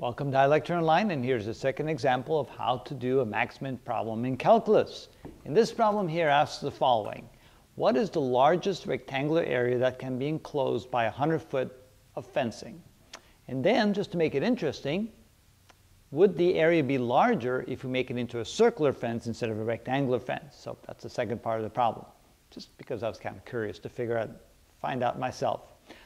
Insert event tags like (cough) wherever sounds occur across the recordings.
Welcome to iLecture Online, and here's a second example of how to do a max min problem in calculus. And this problem here asks the following. What is the largest rectangular area that can be enclosed by 100 foot of fencing? And then, just to make it interesting, would the area be larger if we make it into a circular fence instead of a rectangular fence? So that's the second part of the problem, just because I was kind of curious to figure out, find out myself.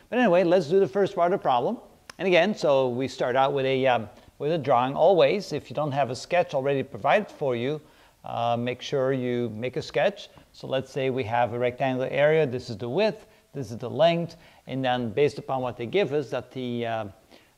But anyway, let's do the first part of the problem. And again, so we start out with a, um, with a drawing always. If you don't have a sketch already provided for you, uh, make sure you make a sketch. So let's say we have a rectangular area. This is the width, this is the length, and then based upon what they give us, that the, uh,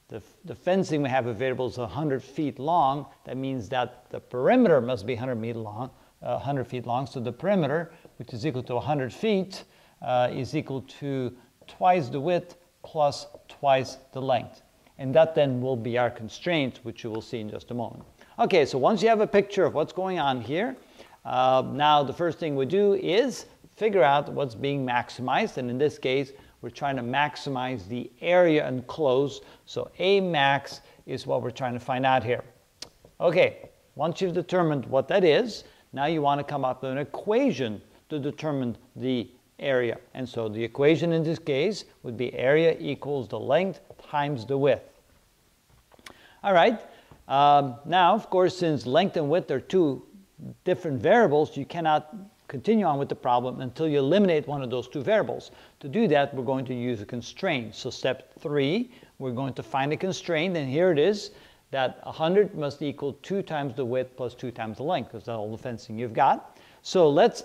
the, the, fencing we have available is 100 feet long. That means that the perimeter must be 100 meter long, uh, 100 feet long. So the perimeter, which is equal to 100 feet, uh, is equal to twice the width plus twice the length. And that then will be our constraint, which you will see in just a moment. Okay, so once you have a picture of what's going on here, uh, now the first thing we do is figure out what's being maximized. And in this case, we're trying to maximize the area enclosed. So A max is what we're trying to find out here. Okay, once you've determined what that is, now you want to come up with an equation to determine the area. And so the equation in this case would be area equals the length times the width. All right, um, now of course since length and width are two different variables, you cannot continue on with the problem until you eliminate one of those two variables. To do that, we're going to use a constraint. So step three, we're going to find a constraint, and here it is, that 100 must equal 2 times the width plus 2 times the length, because that's all the fencing you've got. So let's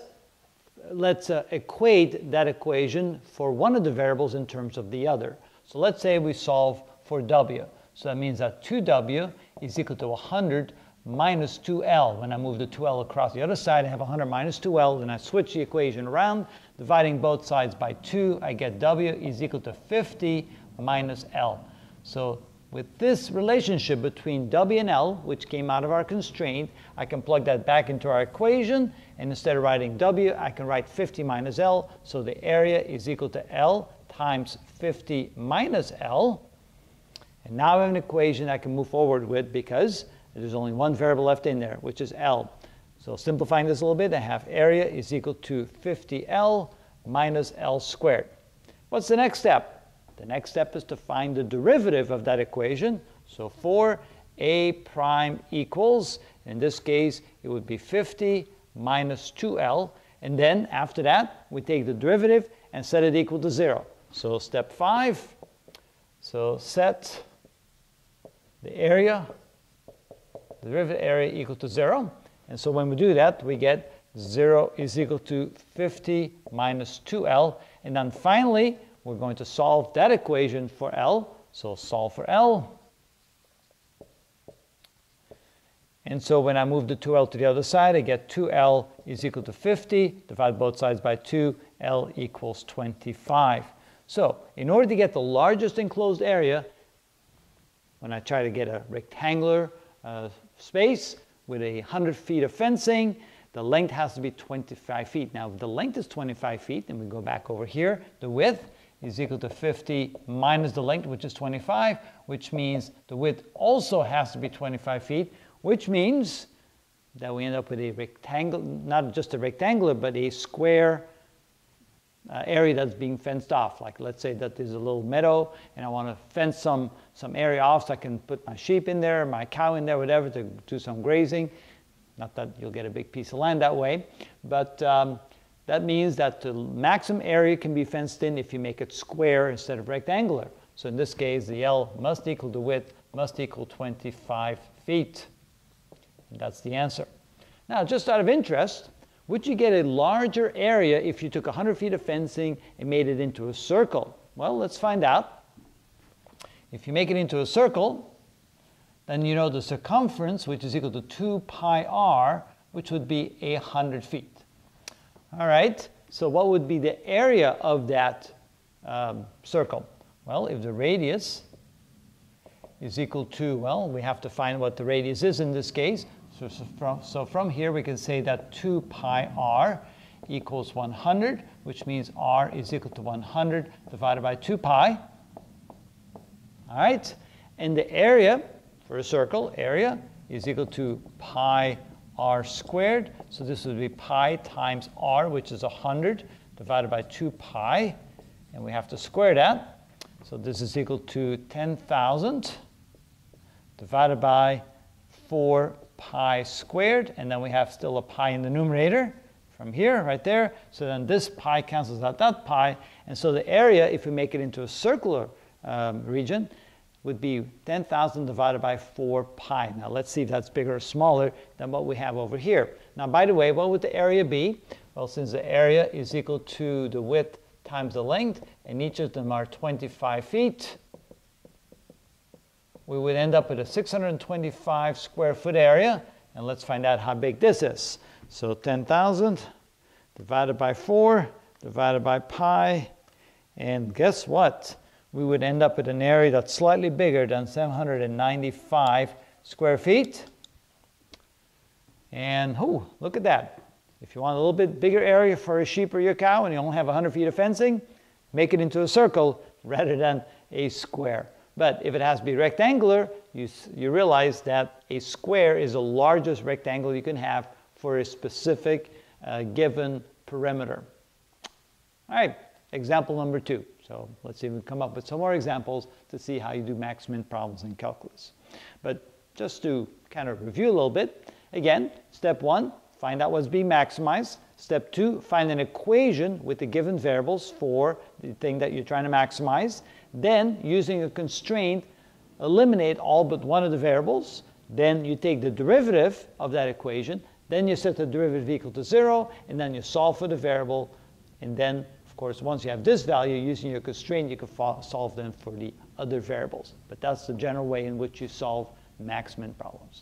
let's uh, equate that equation for one of the variables in terms of the other. So let's say we solve for w. So that means that 2w is equal to 100 minus 2l. When I move the 2l across the other side, I have 100 minus 2l. Then I switch the equation around, dividing both sides by 2. I get w is equal to 50 minus l. So with this relationship between W and L, which came out of our constraint, I can plug that back into our equation, and instead of writing W, I can write 50 minus L, so the area is equal to L times 50 minus L. And now I have an equation I can move forward with because there's only one variable left in there, which is L. So simplifying this a little bit, I have area is equal to 50L minus L squared. What's the next step? The next step is to find the derivative of that equation. So for a prime equals, in this case, it would be 50 minus 2l. And then after that, we take the derivative and set it equal to 0. So step 5, so set the area, the derivative area equal to 0. And so when we do that, we get 0 is equal to 50 minus 2l. And then finally, we're going to solve that equation for L. So solve for L. And so when I move the 2L to the other side, I get 2L is equal to 50. Divide both sides by 2, L equals 25. So in order to get the largest enclosed area, when I try to get a rectangular uh, space with a 100 feet of fencing, the length has to be 25 feet. Now, if the length is 25 feet, then we go back over here, the width is equal to 50 minus the length, which is 25, which means the width also has to be 25 feet, which means that we end up with a rectangle, not just a rectangular, but a square uh, area that's being fenced off. Like let's say that there's a little meadow and I want to fence some, some area off so I can put my sheep in there, my cow in there, whatever, to do some grazing. Not that you'll get a big piece of land that way, but um, that means that the maximum area can be fenced in if you make it square instead of rectangular. So in this case, the L must equal the width, must equal 25 feet. That's the answer. Now, just out of interest, would you get a larger area if you took 100 feet of fencing and made it into a circle? Well, let's find out. If you make it into a circle, then you know the circumference, which is equal to 2 pi r, which would be 100 feet. All right, so what would be the area of that um, circle? Well, if the radius is equal to, well, we have to find what the radius is in this case. So, so, from, so from here we can say that 2 pi r equals 100, which means r is equal to 100 divided by 2 pi. All right, and the area for a circle, area, is equal to pi r squared. So this would be pi times r, which is 100, divided by 2 pi. And we have to square that. So this is equal to 10,000 divided by 4 pi squared. And then we have still a pi in the numerator from here, right there. So then this pi cancels out that pi. And so the area, if we make it into a circular um, region, would be 10,000 divided by 4 pi. Now let's see if that's bigger or smaller than what we have over here. Now by the way, what would the area be? Well, since the area is equal to the width times the length, and each of them are 25 feet, we would end up with a 625 square foot area. And let's find out how big this is. So 10,000 divided by 4 divided by pi. And guess what? We would end up with an area that's slightly bigger than 795 square feet. And oh, look at that. If you want a little bit bigger area for a sheep or your cow and you only have 100 feet of fencing, make it into a circle (laughs) rather than a square. But if it has to be rectangular, you, you realize that a square is the largest rectangle you can have for a specific uh, given perimeter. All right, example number two. So let's we come up with some more examples to see how you do max-min problems in calculus. But just to kind of review a little bit, again, step one, find out what's being maximized. Step two, find an equation with the given variables for the thing that you're trying to maximize. Then, using a constraint, eliminate all but one of the variables. Then you take the derivative of that equation. Then you set the derivative equal to zero, and then you solve for the variable, and then course, once you have this value, using your constraint, you can solve them for the other variables. But that's the general way in which you solve max-min problems.